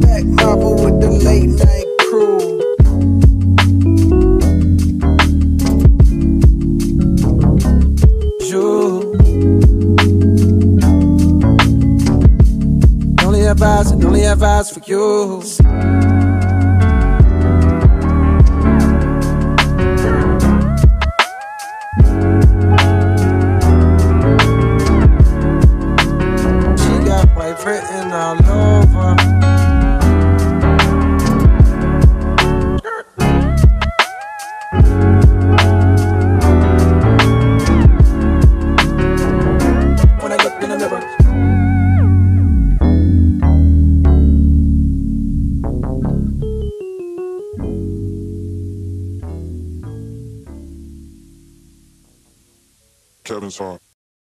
back, marble with the late night crew. You. Only have only have for you. Kevin's heart.